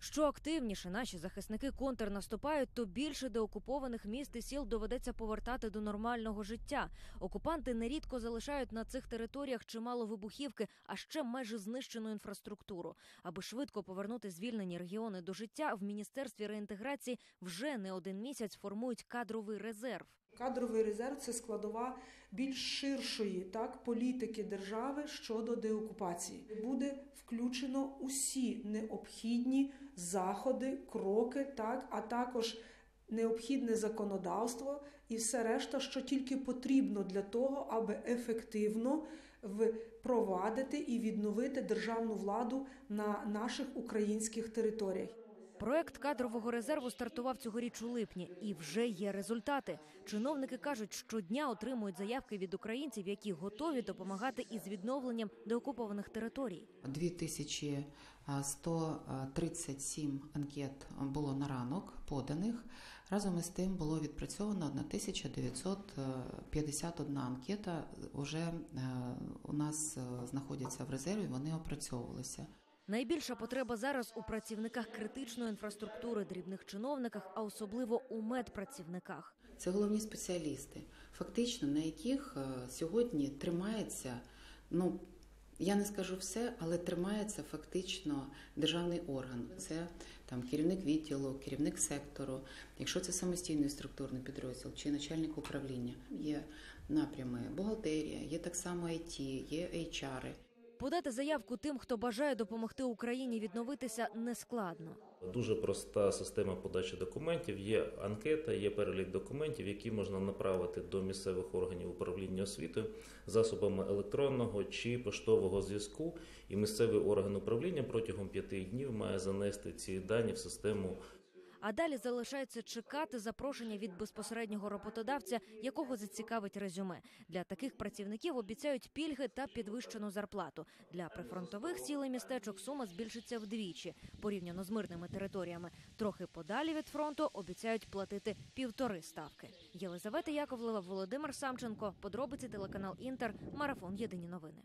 Що активніше наші захисники контрнаступають, то більше деокупованих міст і сіл доведеться повертати до нормального життя. Окупанти нерідко залишають на цих територіях чимало вибухівки, а ще майже знищену інфраструктуру. Аби швидко повернути звільнені регіони до життя, в міністерстві реінтеграції вже не один місяць формують кадровий резерв. Кадровий резерв це складова більш ширшої так політики держави щодо деокупації. Буде включено усі необхідні заходи, кроки, так а також необхідне законодавство і все решта, що тільки потрібно для того, аби ефективно впровадити і відновити державну владу на наших українських територіях. Проект кадрового резерву стартував цьогоріч у липні, і вже є результати. Чиновники кажуть, щодня отримують заявки від українців, які готові допомагати із відновленням деокупованих територій. 2137 анкет було на ранок поданих. Разом із тим було відпрацьовано 1951 анкета. Уже у нас знаходяться в резерві. Вони опрацьовувалися. Найбільша потреба зараз у працівниках критичної інфраструктури, дрібних чиновниках, а особливо у медпрацівниках. Це головні спеціалісти, фактично на яких сьогодні тримається. Ну я не скажу все, але тримається фактично державний орган. Це там керівник відділу, керівник сектору. Якщо це самостійний структурний підрозділ чи начальник управління, є напрями бухгалтерія, є так само IT, є HR. Подати заявку тим, хто бажає допомогти Україні відновитися, нескладно. Дуже проста система подачі документів. Є анкета, є перелік документів, які можна направити до місцевих органів управління освітою засобами електронного чи поштового зв'язку. І місцевий орган управління протягом п'яти днів має занести ці дані в систему. А далі залишається чекати запрошення від безпосереднього роботодавця, якого зацікавить резюме. Для таких працівників обіцяють пільги та підвищену зарплату. Для прифронтових сіл і містечок сума збільшиться вдвічі порівняно з мирними територіями. Трохи подалі від фронту обіцяють платити півтори ставки. Єлизавета Яковлева, Володимир Самченко. Подробиці телеканал Інтер. Марафон. Єдині новини.